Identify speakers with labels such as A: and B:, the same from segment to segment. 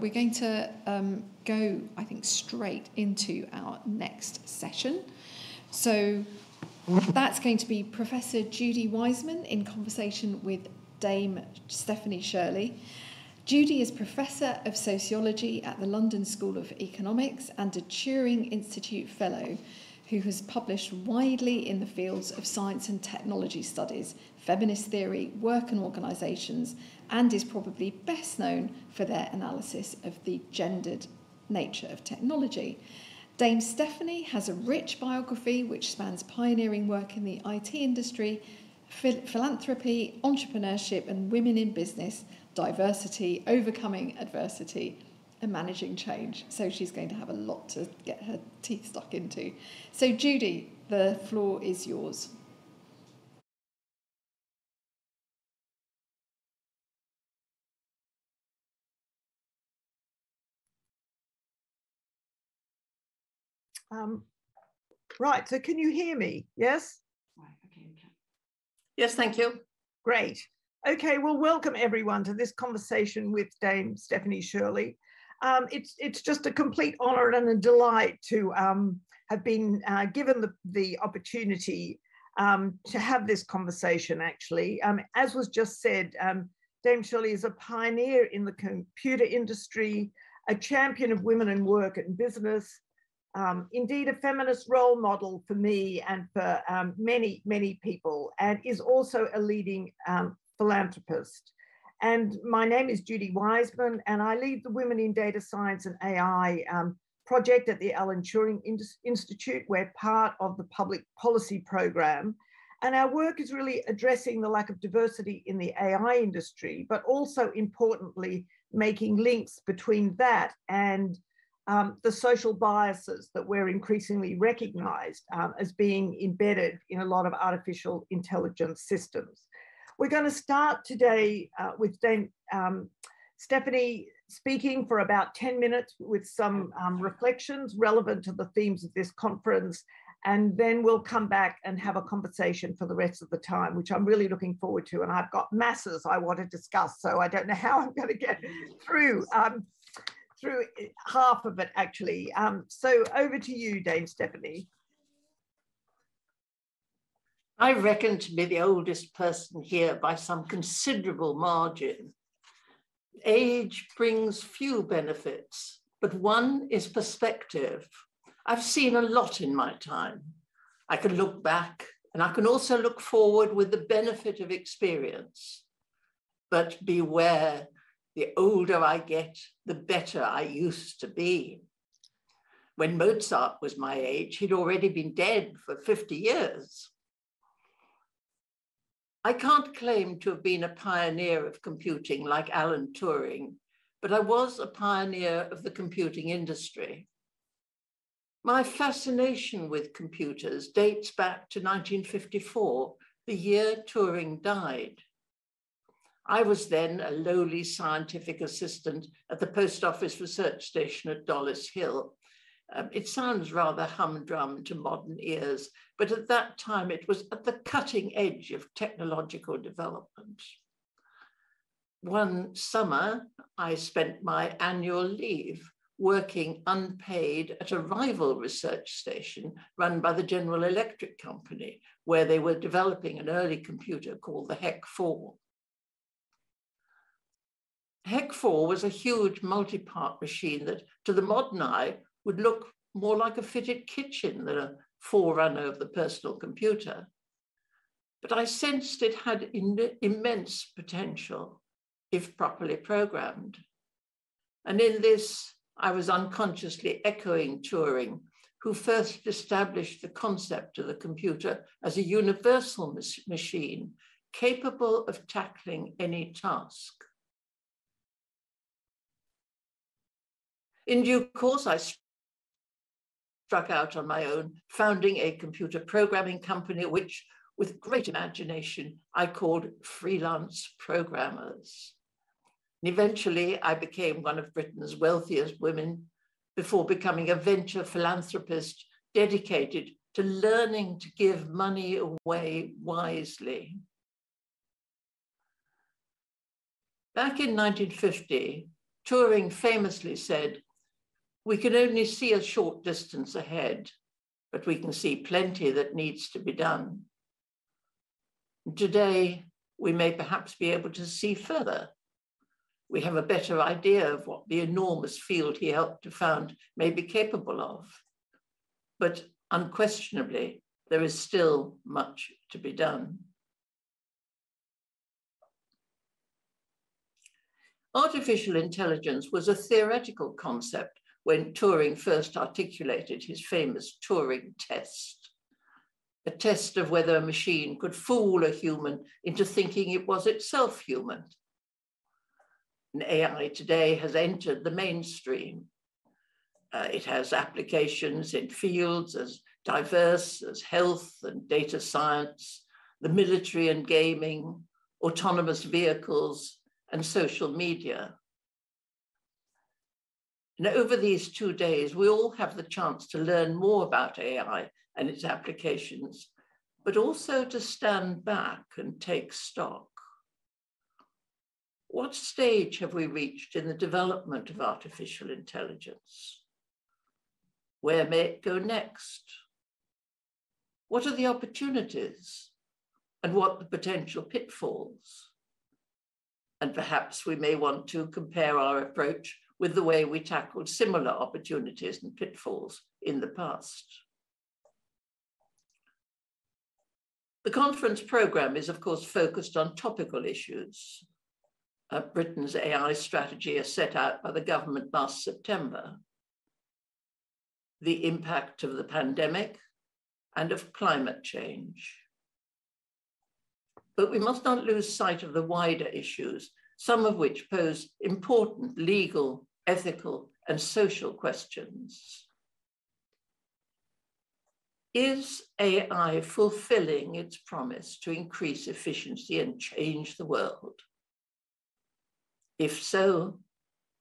A: we're going to um, go, I think, straight into our next session. So that's going to be Professor Judy Wajcman in conversation with Dame Stephanie Shirley. Judy is Professor of Sociology at the London School of Economics and a Turing Institute Fellow who has published widely in the fields of science and technology studies, feminist theory, work and organisations, and is probably best known for their analysis of the gendered nature of technology. Dame Stephanie has a rich biography which spans pioneering work in the IT industry, philanthropy, entrepreneurship, and women in business, diversity, overcoming adversity, and managing change. So she's going to have a lot to get her teeth stuck into. So, Judy, the floor is yours.
B: Um, right, so can you hear me? Yes? Right, okay,
C: okay. Yes, thank you.
B: Great. Okay, well, welcome everyone to this conversation with Dame Stephanie Shirley. Um, it's, it's just a complete honor and a delight to um, have been uh, given the, the opportunity um, to have this conversation, actually. Um, as was just said, um, Dame Shirley is a pioneer in the computer industry, a champion of women in work and business, um, indeed a feminist role model for me and for um, many, many people, and is also a leading um, philanthropist. And my name is Judy Wajcman, and I lead the Women in Data Science and AI um, project at the Alan Turing Institute. We're part of the public policy program. And our work is really addressing the lack of diversity in the AI industry, but also importantly, making links between that and um, the social biases that we're increasingly recognized um, as being embedded in a lot of artificial intelligence systems. We're going to start today uh, with Dame, um, Stephanie speaking for about 10 minutes with some um, reflections relevant to the themes of this conference. And then we'll come back and have a conversation for the rest of the time, which I'm really looking forward to. And I've got masses I want to discuss, so I don't know how I'm going to get through um, through half of it actually. Um, so over to you, Dame Stephanie.
C: I reckon to be the oldest person here by some considerable margin. Age brings few benefits, but one is perspective. I've seen a lot in my time. I can look back and I can also look forward with the benefit of experience. But beware, the older I get, the better I used to be. When Mozart was my age, he'd already been dead for 50 years. I can't claim to have been a pioneer of computing like Alan Turing, but I was a pioneer of the computing industry. My fascination with computers dates back to 1954, the year Turing died. I was then a lowly scientific assistant at the Post Office Research Station at Dollis Hill, um, it sounds rather humdrum to modern ears, but at that time it was at the cutting edge of technological development. One summer, I spent my annual leave working unpaid at a rival research station run by the General Electric Company, where they were developing an early computer called the HEC 4. HEC 4 was a huge multi-part machine that, to the modern eye, would look more like a fitted kitchen than a forerunner of the personal computer. But I sensed it had immense potential if properly programmed. And in this, I was unconsciously echoing Turing, who first established the concept of the computer as a universal machine capable of tackling any task. In due course, I struck out on my own, founding a computer programming company, which, with great imagination, I called Freelance Programmers. And eventually, I became one of Britain's wealthiest women before becoming a venture philanthropist dedicated to learning to give money away wisely. Back in 1950, Turing famously said, we can only see a short distance ahead, but we can see plenty that needs to be done. Today, we may perhaps be able to see further. We have a better idea of what the enormous field he helped to found may be capable of. But unquestionably, there is still much to be done. Artificial intelligence was a theoretical concept when Turing first articulated his famous Turing test, a test of whether a machine could fool a human into thinking it was itself human. And AI today has entered the mainstream. Uh, it has applications in fields as diverse as health and data science, the military and gaming, autonomous vehicles, and social media. And over these two days, we all have the chance to learn more about AI and its applications, but also to stand back and take stock. What stage have we reached in the development of artificial intelligence? Where may it go next? What are the opportunities and what the potential pitfalls? And perhaps we may want to compare our approach with the way we tackled similar opportunities and pitfalls in the past. The conference program is, of course, focused on topical issues. Uh, Britain's AI strategy is set out by the government last September. The impact of the pandemic and of climate change. But we must not lose sight of the wider issues, some of which pose important legal, ethical, and social questions. Is AI fulfilling its promise to increase efficiency and change the world? If so,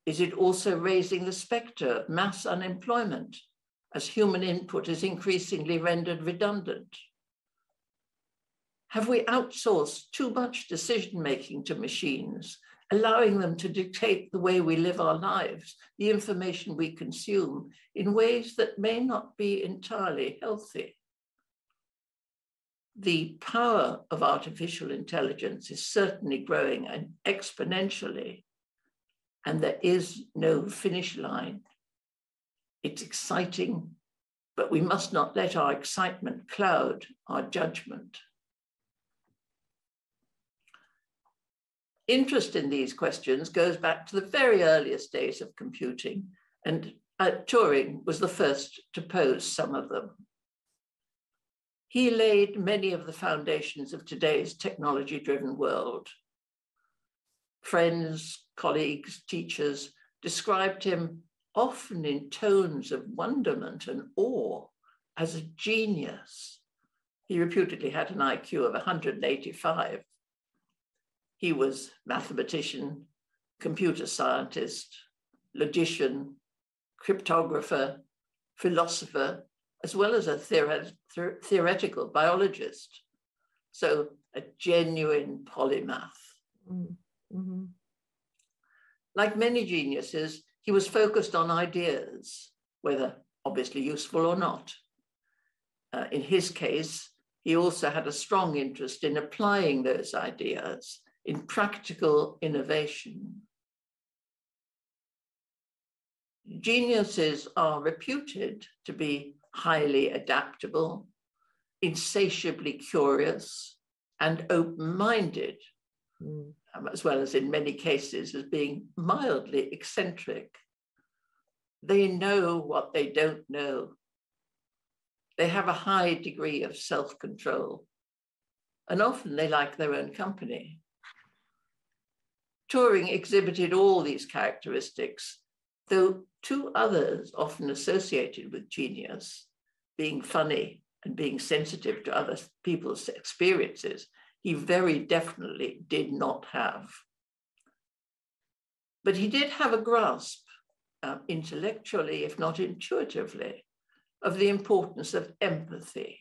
C: is it also raising the spectre of mass unemployment as human input is increasingly rendered redundant? Have we outsourced too much decision making to machines, allowing them to dictate the way we live our lives, the information we consume, in ways that may not be entirely healthy? The power of artificial intelligence is certainly growing and exponentially, and there is no finish line. It's exciting, but we must not let our excitement cloud our judgment. Interest in these questions goes back to the very earliest days of computing, and uh, Turing was the first to pose some of them. He laid many of the foundations of today's technology driven world. Friends, colleagues, teachers described him often in tones of wonderment and awe as a genius. He reputedly had an IQ of 185. He was mathematician, computer scientist, logician, cryptographer, philosopher, as well as a theoretical biologist. So a genuine polymath. Mm -hmm. Like many geniuses, he was focused on ideas, whether obviously useful or not. Uh, in his case, he also had a strong interest in applying those ideas in practical innovation. Geniuses are reputed to be highly adaptable, insatiably curious, and open-minded. Mm um, as well as in many cases as being mildly eccentric. They know what they don't know. They have a high degree of self control, and often they like their own company. Turing exhibited all these characteristics, though two others often associated with genius, being funny and being sensitive to other people's experiences, he very definitely did not have. But he did have a grasp, uh, intellectually, if not intuitively, of the importance of empathy.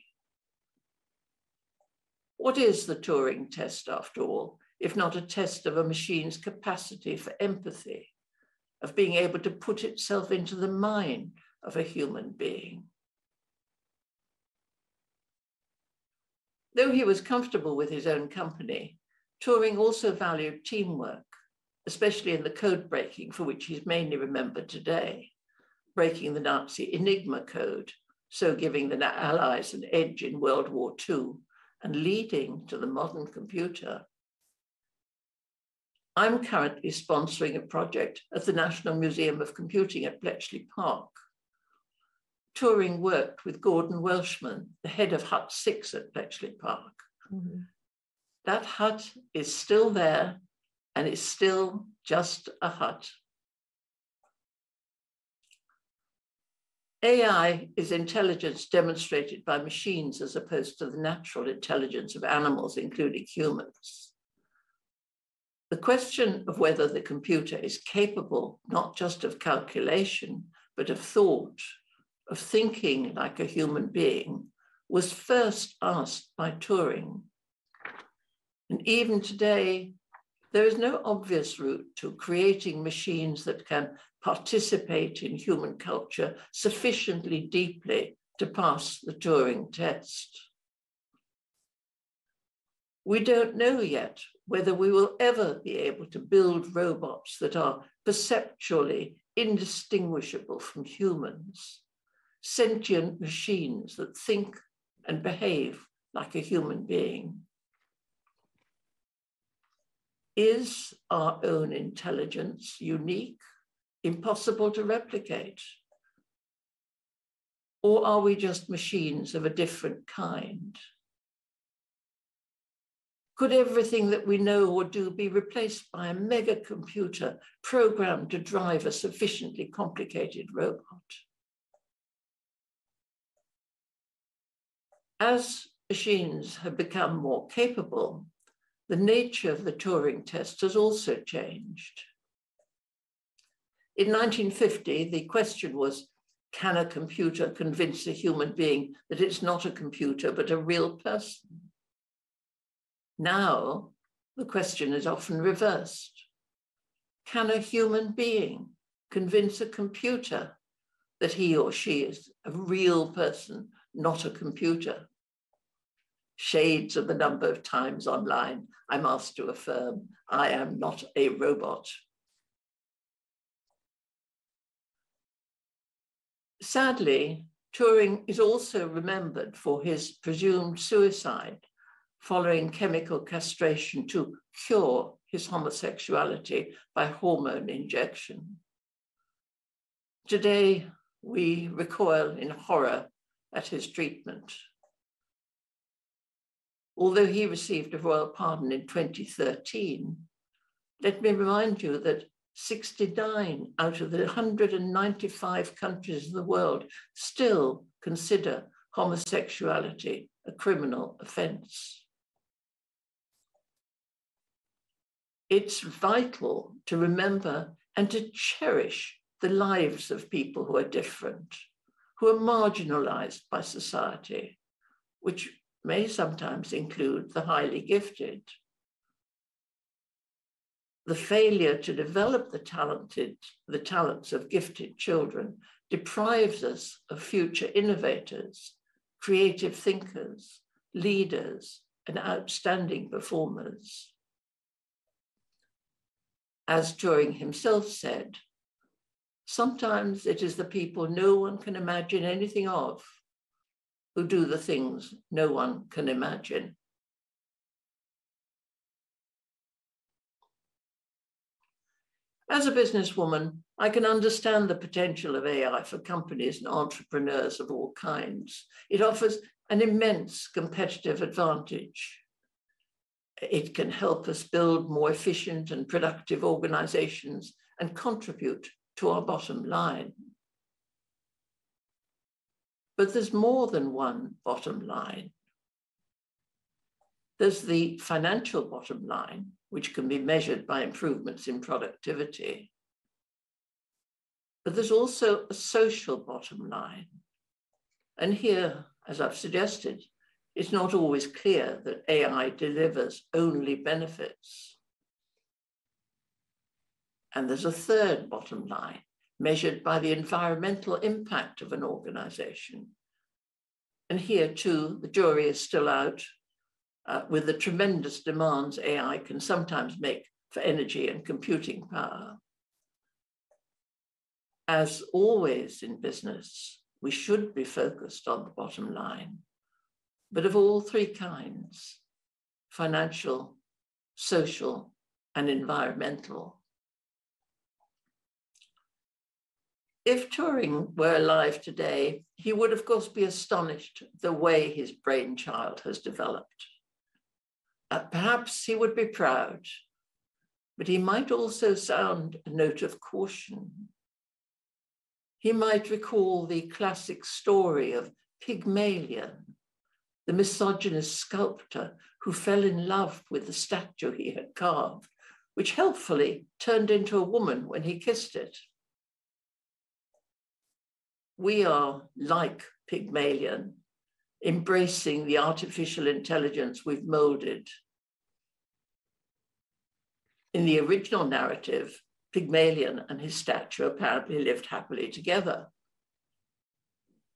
C: What is the Turing test, after all, if not a test of a machine's capacity for empathy, of being able to put itself into the mind of a human being. Though he was comfortable with his own company, Turing also valued teamwork, especially in the code breaking for which he's mainly remembered today, breaking the Nazi Enigma code, so giving the Allies an edge in World War II and leading to the modern computer. I'm currently sponsoring a project at the National Museum of Computing at Bletchley Park Turing worked with Gordon Welchman, the head of Hut 6 at Bletchley Park. Mm-hmm. That hut is still there and it's still just a hut. AI is intelligence demonstrated by machines as opposed to the natural intelligence of animals, including humans. The question of whether the computer is capable not just of calculation, but of thought of thinking like a human being was first asked by Turing. And even today, there is no obvious route to creating machines that can participate in human culture sufficiently deeply to pass the Turing test. We don't know yet whether we will ever be able to build robots that are perceptually indistinguishable from humans sentient machines that think and behave like a human being. Is our own intelligence unique, impossible to replicate? Or are we just machines of a different kind? Could everything that we know or do be replaced by a mega computer programmed to drive a sufficiently complicated robot? as machines have become more capable, the nature of the Turing test has also changed. In 1950, the question was, can a computer convince a human being that it's not a computer, but a real person? Now, the question is often reversed. Can a human being convince a computer that he or she is a real person not a computer. Shades of the number of times online I'm asked to affirm I am not a robot. Sadly, Turing is also remembered for his presumed suicide following chemical castration to cure his homosexuality by hormone injection. Today, we recoil in horror at his treatment. Although he received a royal pardon in 2013, let me remind you that 69 out of the 195 countries of the world still consider homosexuality a criminal offense. It's vital to remember and to cherish the lives of people who are different who are marginalized by society, which may sometimes include the highly gifted. The failure to develop the talented, the talents of gifted children deprives us of future innovators, creative thinkers, leaders, and outstanding performers. As Turing himself said, Sometimes it is the people no one can imagine anything of who do the things no one can imagine. As a businesswoman, I can understand the potential of AI for companies and entrepreneurs of all kinds. It offers an immense competitive advantage. It can help us build more efficient and productive organizations and contribute to our bottom line. But there's more than one bottom line. There's the financial bottom line, which can be measured by improvements in productivity. But there's also a social bottom line. And here, as I've suggested, it's not always clear that AI delivers only benefits. And there's a third bottom line, measured by the environmental impact of an organization. And here too, the jury is still out uh, with the tremendous demands AI can sometimes make for energy and computing power. As always in business, we should be focused on the bottom line, but of all three kinds, financial, social, and environmental. If Turing were alive today, he would, of course, be astonished the way his brainchild has developed. Uh, perhaps he would be proud, but he might also sound a note of caution. He might recall the classic story of Pygmalion, the misogynist sculptor who fell in love with the statue he had carved, which helpfully turned into a woman when he kissed it we are like Pygmalion, embracing the artificial intelligence we've molded. In the original narrative, Pygmalion and his statue apparently lived happily together.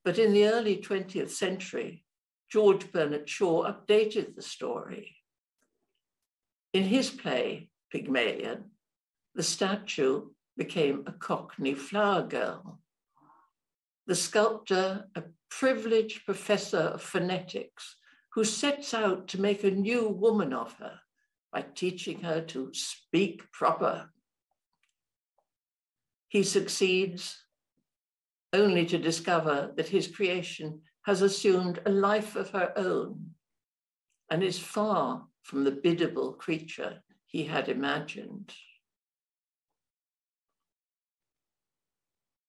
C: But in the early 20th century, George Bernard Shaw updated the story. In his play, Pygmalion, the statue became a Cockney flower girl the sculptor, a privileged professor of phonetics, who sets out to make a new woman of her by teaching her to speak proper. He succeeds only to discover that his creation has assumed a life of her own and is far from the biddable creature he had imagined.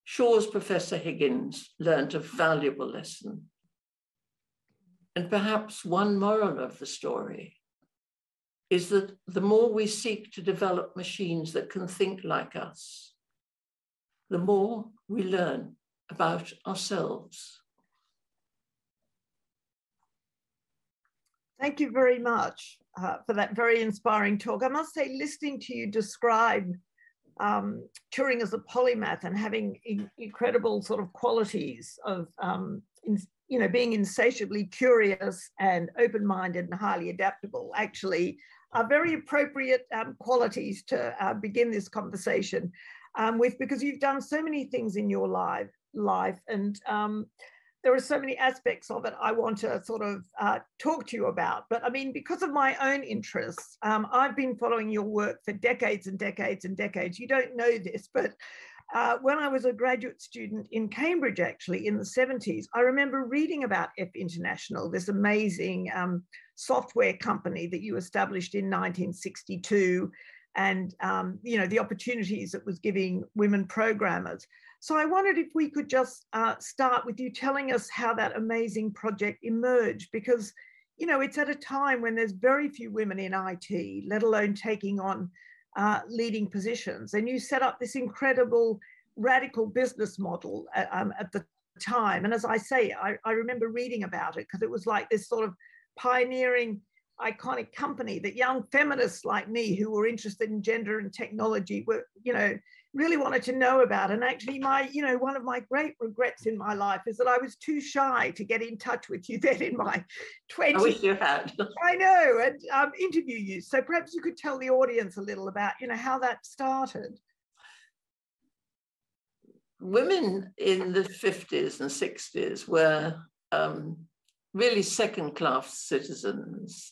C: Shaw's Professor Higgins learned a valuable lesson. And perhaps one moral of the story is that the more we seek to develop machines that can think like us, the more we learn about ourselves.
B: Thank you very much uh, for that very inspiring talk. I must say, listening to you describe um, Turing as a polymath and having in, incredible sort of qualities of, um, in, you know, being insatiably curious and open-minded and highly adaptable actually are very appropriate um, qualities to uh, begin this conversation um, with because you've done so many things in your life, life and um, there are so many aspects of it I want to sort of uh, talk to you about. But I mean, because of my own interests, um, I've been following your work for decades and decades and decades. You don't know this, but uh, when I was a graduate student in Cambridge, actually in the 70s, I remember reading about F International, this amazing um, software company that you established in 1962 and um, you know the opportunities it was giving women programmers. So I wondered if we could just uh, start with you telling us how that amazing project emerged, because you know it's at a time when there's very few women in IT, let alone taking on uh, leading positions, and you set up this incredible radical business model at, uh, um, at the time. And as I say, I, I remember reading about it because it was like this sort of pioneering iconic company that young feminists like me who were interested in gender and technology were, you know, really wanted to know about. And actually, my, you know, one of my great regrets in my life is that I was too shy to get in touch with you then in my 20s.
C: I wish you had.
B: I know, and um, interview you. So perhaps you could tell the audience a little about, you know, how that started.
C: Women in the 50s and 60s were um, really second class citizens.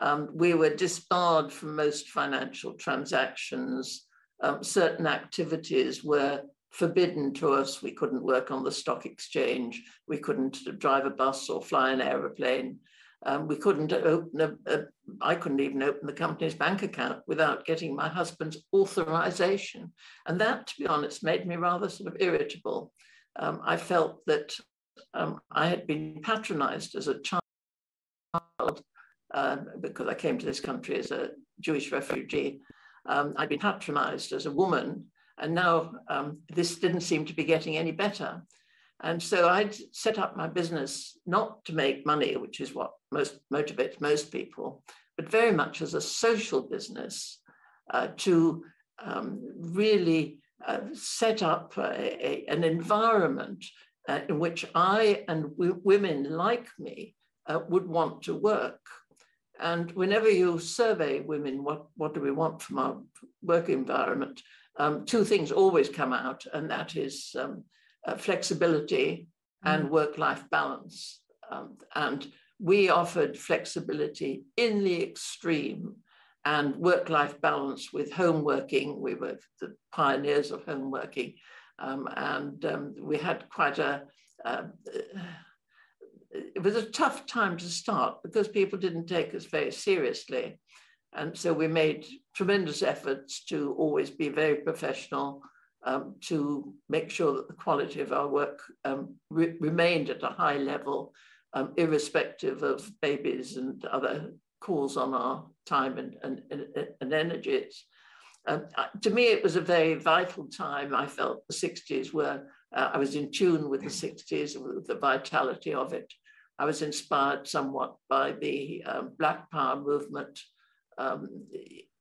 C: Um, we were disbarred from most financial transactions um, certain activities were forbidden to us. We couldn't work on the stock exchange. We couldn't drive a bus or fly an aeroplane. Um, we couldn't open a, a, I couldn't even open the company's bank account without getting my husband's authorization. And that, to be honest, made me rather sort of irritable. Um, I felt that um, I had been patronized as a child uh, because I came to this country as a Jewish refugee um, I'd been patronized as a woman, and now um, this didn't seem to be getting any better. And so I'd set up my business not to make money, which is what most motivates most people, but very much as a social business uh, to um, really uh, set up a, a, an environment uh, in which I and women like me uh, would want to work. And whenever you survey women, what, what do we want from our work environment? Um, two things always come out, and that is um, uh, flexibility and mm. work-life balance. Um, and we offered flexibility in the extreme and work-life balance with home working. We were the pioneers of home working. Um, and um, we had quite a, uh, it was a tough time to start because people didn't take us very seriously. And so we made tremendous efforts to always be very professional, um, to make sure that the quality of our work um, re remained at a high level, um, irrespective of babies and other calls on our time and, and, and energies. Um, uh, to me, it was a very vital time. I felt the 60s were, uh, I was in tune with the 60s, with the vitality of it. I was inspired somewhat by the um, Black Power movement um,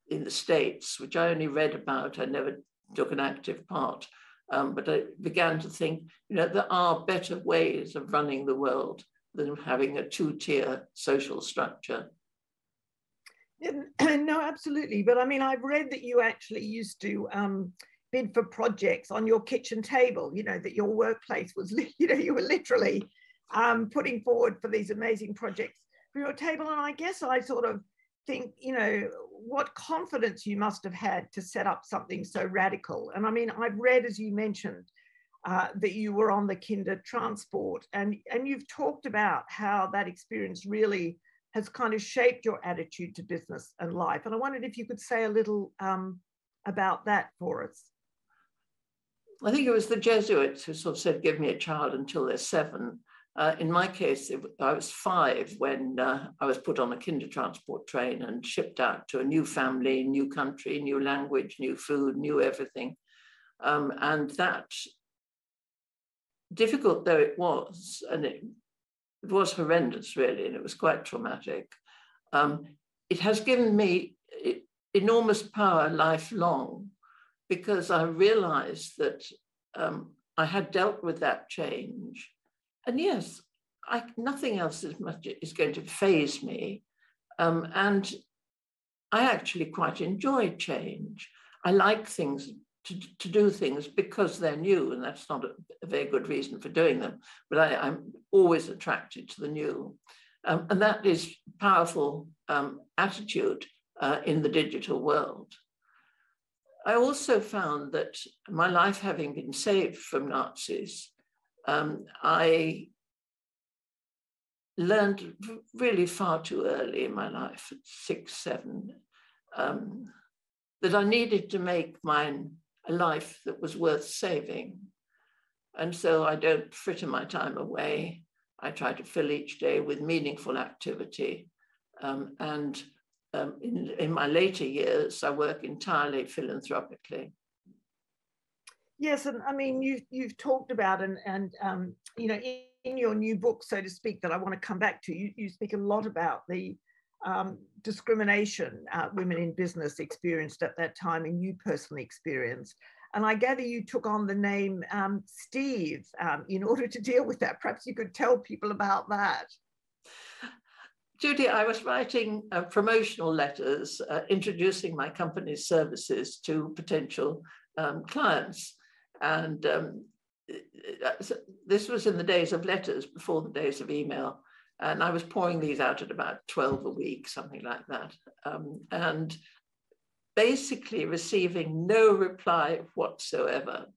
C: in the States, which I only read about. I never took an active part. Um, but I began to think, you know, there are better ways of running the world than having a two-tier social structure.
B: no, absolutely. But I mean, I've read that you actually used to um, bid for projects on your kitchen table, you know, that your workplace was, you know, you were literally um, putting forward for these amazing projects for your table. And I guess I sort of think, you know, what confidence you must have had to set up something so radical. And I mean, I've read, as you mentioned, uh, that you were on the Kindertransport and, and you've talked about how that experience really has kind of shaped your attitude to business and life. And I wondered if you could say a little um, about that for us.
C: I think it was the Jesuits who sort of said, give me a child until they're seven. Uh, in my case, it, I was five when uh, I was put on a Kindertransport train and shipped out to a new family, new country, new language, new food, new everything. Um, and that, difficult though it was, and it, it was horrendous really, and it was quite traumatic, um, it has given me enormous power lifelong because I realized that um, I had dealt with that change and yes, I, nothing else is, much, is going to phase me. Um, and I actually quite enjoy change. I like things to, to do things because they're new, and that's not a, a very good reason for doing them. But I, am always attracted to the new. Um, and that is powerful um, attitude uh, in the digital world. I also found that my life having been saved from Nazis um, I learned really far too early in my life, at six, seven, um, that I needed to make mine a life that was worth saving. And so I don't fritter my time away. I try to fill each day with meaningful activity. Um, and um, in, in my later years, I work entirely philanthropically.
B: Yes, and I mean you've you've talked about and and um, you know in, in, your new book, so to speak, that I want to come back to. You you speak a lot about the um, discrimination uh, women in business experienced at that time, and you personally experienced. And I gather you took on the name um, Steve um, in order to deal with that. Perhaps you could tell people about that.
C: Judy, I was writing uh, promotional letters uh, introducing my company's services to potential um, clients. And um, this was in the days of letters before the days of email. And I was pouring these out at about 12 a week, something like that. Um, and basically receiving no reply whatsoever.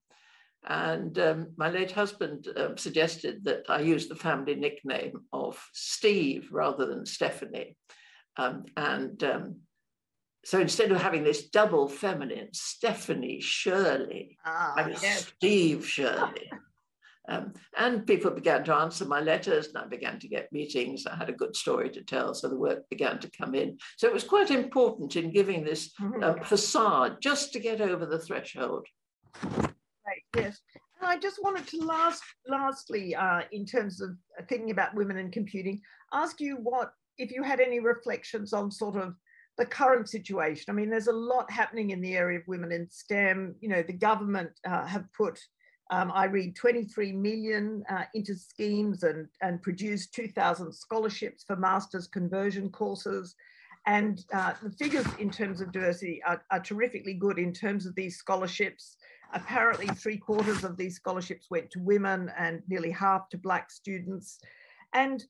C: And um, my late husband um, suggested that I use the family nickname of Steve rather than Stephanie. Um, and um, so instead of having this double feminine, Stephanie Shirley, ah, I was yes. Steve Shirley. Um, and people began to answer my letters and I began to get meetings. I had a good story to tell, so the work began to come in. So it was quite important in giving this uh, facade just to get over the threshold.
B: Yes. And I just wanted to last, lastly, uh, in terms of thinking about women in computing, ask you what, if you had any reflections on sort of the current situation. I mean, there's a lot happening in the area of women in STEM. You know, the government uh, have put, um, I read 23 million uh, into schemes and, and produced 2,000 scholarships for master's conversion courses. And uh, the figures in terms of diversity are, are terrifically good in terms of these scholarships. Apparently, three quarters of these scholarships went to women and nearly half to Black students. And,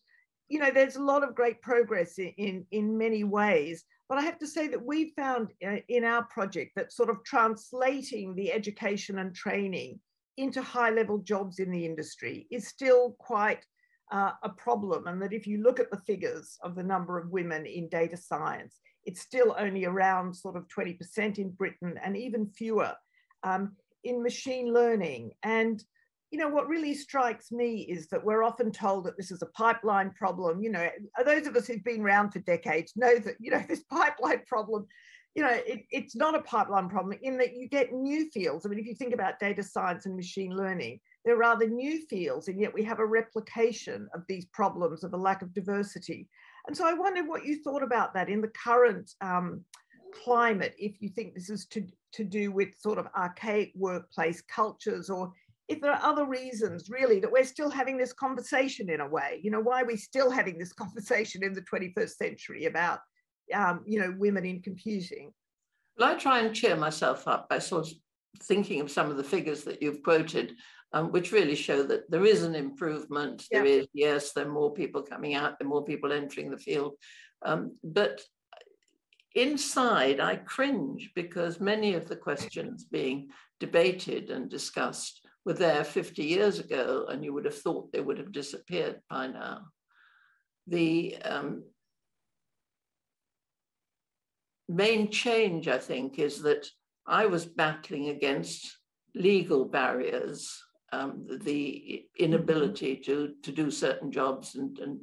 B: you know, there's a lot of great progress in, in, in many ways. But I have to say that we found uh, in our project that sort of translating the education and training into high level jobs in the industry is still quite uh, a problem. And that if you look at the figures of the number of women in data science, it's still only around sort of 20% in Britain and even fewer um, in machine learning. And, you know, what really strikes me is that we're often told that this is a pipeline problem. You know, those of us who've been around for decades know that, you know, this pipeline problem, you know, it, it's not a pipeline problem in that you get new fields. I mean, if you think about data science and machine learning, they're rather new fields, and yet we have a replication of these problems of a lack of diversity. And so I wondered what you thought about that in the current um, climate, if you think this is to, to do with sort of archaic workplace cultures or if there are other reasons really that we're still having this conversation in a way, you know, why are we still having this conversation in the 21st century about, um, you know, women in computing?
C: Well, I try and cheer myself up by sort of thinking of some of the figures that you've quoted, um, which really show that there is an improvement. Yeah. There is, yes, there are more people coming out, there are more people entering the field. Um, but inside, I cringe because many of the questions being debated and discussed were there 50 years ago, and you would have thought they would have disappeared by now. The um, main change, I think, is that I was battling against legal barriers, um, the inability to, to do certain jobs and, and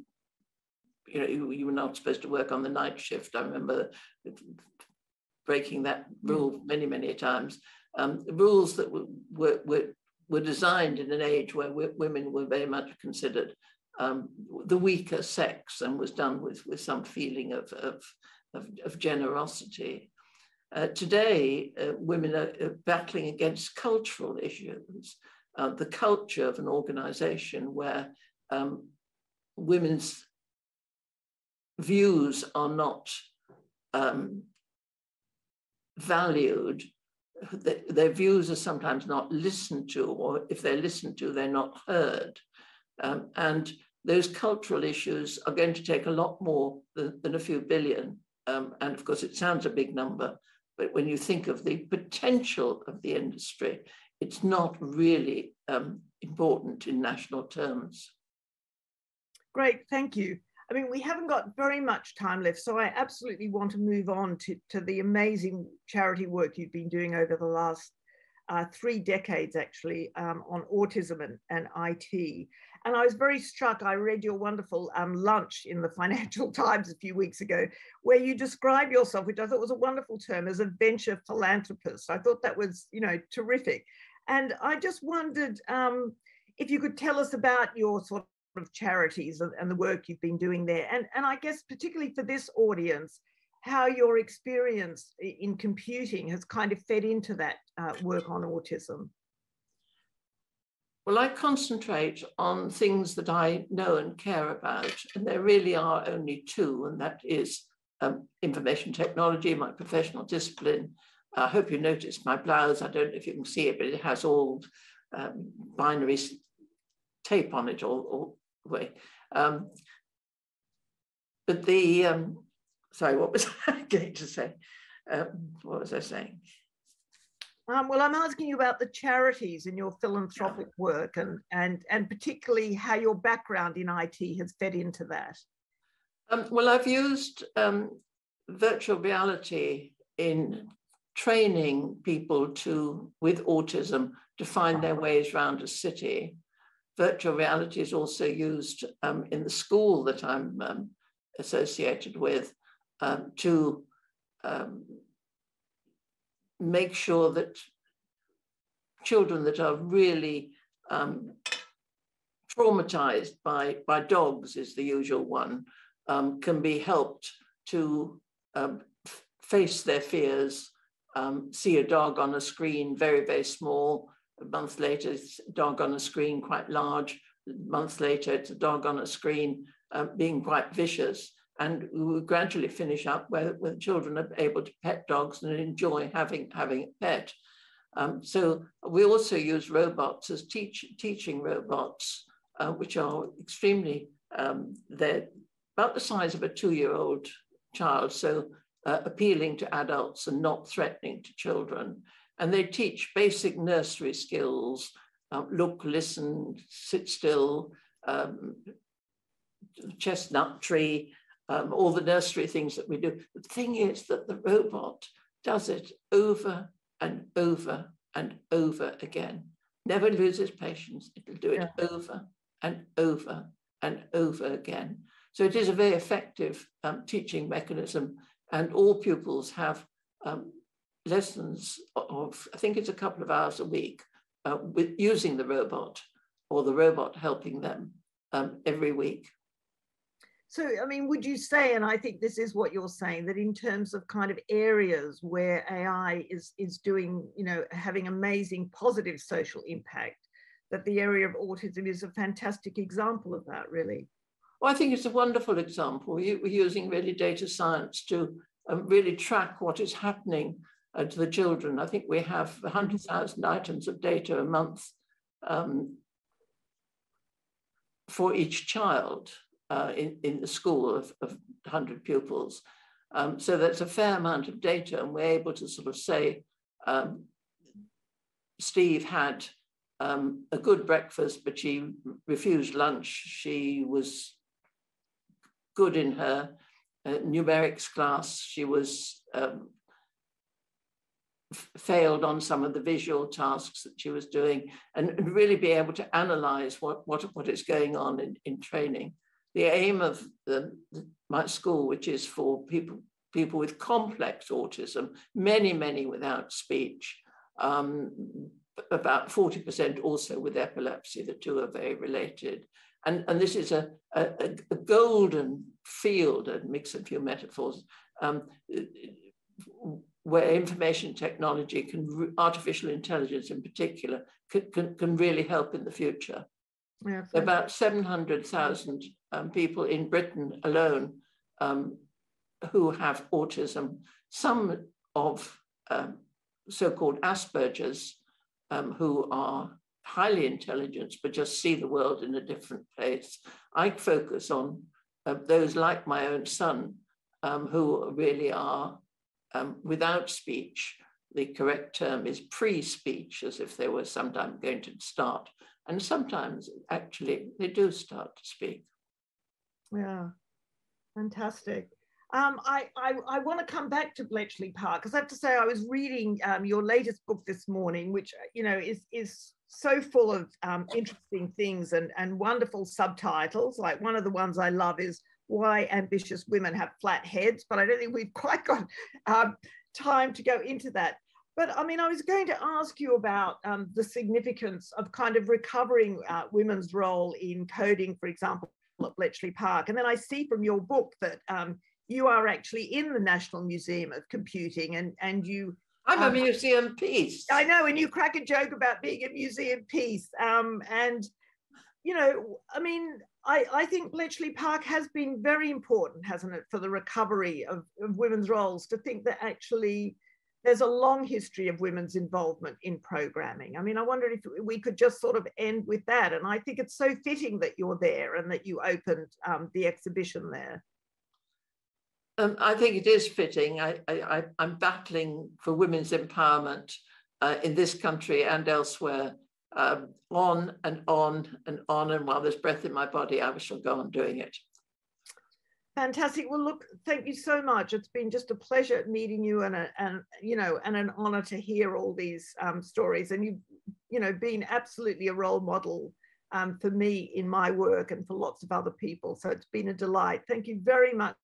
C: you know, you, you, were not supposed to work on the night shift. I remember breaking that rule many, many times. Um, rules that were, were, were designed in an age where women were very much considered um, the weaker sex and was done with, with some feeling of, of, of, of generosity. Uh, today, uh, women are, are, battling against cultural issues, uh, the culture of an organization where um, women's views are not um, valued, their views are sometimes not listened to, or if they're listened to, they're not heard. Um, and those cultural issues are going to take a lot more than, than a few billion. Um, and of course, it sounds a big number, but when you think of the potential of the industry, it's not really um, important in national terms.
B: Great, thank you. I mean, we haven't got very much time left, so I absolutely want to move on to, to the amazing charity work you've been doing over the last uh, three decades, actually, um, on autism and, and IT. And I was very struck. I read your wonderful um, lunch in the Financial Times a few weeks ago, where you describe yourself, which I thought was a wonderful term, as a venture philanthropist. I thought that was, you know, terrific. And I just wondered um, if you could tell us about your sort of charities and the work you've been doing there. And, and I guess particularly for this audience, how your experience in computing has kind of fed into that uh, work on autism.
C: Well, I concentrate on things that I know and care about, and there really are only two, and that is um, information technology, my professional discipline. I hope you noticed my blouse. I don't know if you can see it, but it has all um, binary tape on it all way. Um, but the, um, sorry, what was I going to say? Um, what was I saying?
B: Um, well, I'm asking you about the charities and your philanthropic work and, and, and particularly how your background in IT has fed into that.
C: Um, well, I've used um, virtual reality in training people to with autism to find their ways around a city virtual reality is also used um, in the school that I'm um, associated with um, to um, make sure that children that are really um, traumatized by, by dogs is the usual one, um, can be helped to face their fears, see a dog on a screen, very, very small. A month later, it's dog on a screen, quite large. Months later, it's a dog on a screen, uh, being quite vicious. And we gradually finish up where, where children are able to pet dogs and enjoy having, having a pet. Um, so we also use robots as teach, teaching robots, uh, which are extremely, um, they're about the size of a two-year-old child, so uh, appealing to adults and not threatening to children. And they teach basic nursery skills, uh, look, listen, sit still, um, chestnut tree, um, all the nursery things that we do. The thing is that the robot does it over and over and over again. Never loses patience. It'll do it yeah. over and over and over again. So it is a very effective um, teaching mechanism, and all pupils have um, lessons of, I think it's a couple of hours a week, uh, with using the robot or the robot helping them um, every week.
B: So, I mean, would you say, and I think this is what you're saying, that in terms of kind of areas where AI is, is doing, you know, having amazing positive social impact, that the area of autism is a fantastic example of that, really?
C: Well, I think it's a wonderful example. We're using really data science to um, really track what is happening uh, to the children. I think we have 100,000 items of data a month um, for each child uh, in, in the school of, of 100 pupils. Um, so that's a fair amount of data, and we're able to sort of say, um, Steve had um, a good breakfast, but she refused lunch. She was good in her uh, numerics class. She was um, failed on some of the visual tasks that she was doing, and, and really be able to analyze what, what, what is going on in, in training the aim of the, my school, which is for people, people with complex autism, many, many without speech, um, about 40% also with epilepsy, the two are very related. And, and this is a, a, a golden field, and mix a few metaphors, um, where information technology can, artificial intelligence in particular, can, can, can really help in the future. Yeah, about 700,000 um, people in Britain alone um, who have autism, some of um, so-called Asperger's, um, who are highly intelligent, but just see the world in a different place. I focus on uh, those like my own son, um, who really are um, without speech. The correct term is pre-speech, as if they were sometime going to start and sometimes actually they do start to speak.
B: Yeah, fantastic. Um, I, I, I want to come back to Bletchley Park because I have to say I was reading um, your latest book this morning, which you know is is so full of um, interesting things and, and wonderful subtitles. Like one of the ones I love is why ambitious women have flat heads, but I don't think we've quite got um, time to go into that. But I mean, I was going to ask you about um, the significance of kind of recovering uh, women's role in coding, for example, at Bletchley Park. And then I see from your book that um, you are actually in the National Museum of Computing and, and you
C: I'm um, a museum piece.
B: I know, and you crack a joke about being a museum piece. Um, and, you know, I mean, I, I think Bletchley Park has been very important, hasn't it, for the recovery of, of women's roles to think that actually there's a long history of women's involvement in programming. I mean, I wondered if we could just sort of end with that. And I think it's so fitting that you're there and that you opened um, the exhibition there.
C: Um, I think it is fitting. I, I, I'm battling for women's empowerment uh, in this country and elsewhere, um, on and on and on. And while there's breath in my body, I shall go on doing it.
B: Fantastic. Well, look, thank you so much. It's been just a pleasure meeting you and, a, and you know, and an honor to hear all these um, stories. And you've, you know, been absolutely a role model um, for me in my work and for lots of other people. So it's been a delight. Thank you very much